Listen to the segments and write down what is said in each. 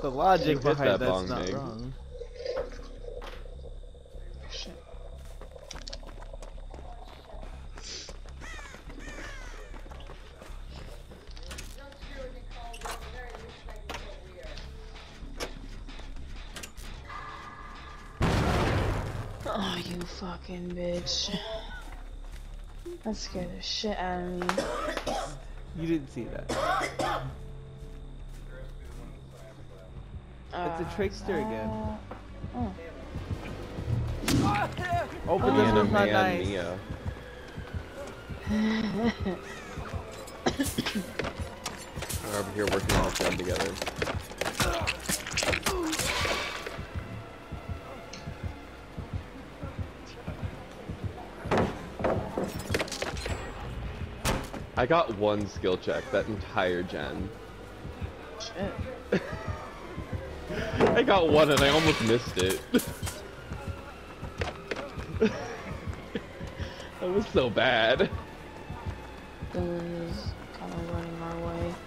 the logic You hit behind that that's bong, not Meg. wrong. Shit. Oh, you fucking bitch. That scared the shit out of me. You didn't see that. It's a Uh, trickster again. Oh. Oh, but this one's not Man nice. Mia. We're over here working all a job together. I got one skill check that entire gen. Shit. I got one and I almost missed it. that was so bad. Is kind of running our way.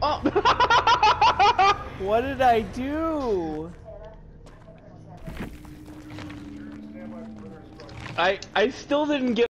Oh! What did I do? I I still didn't get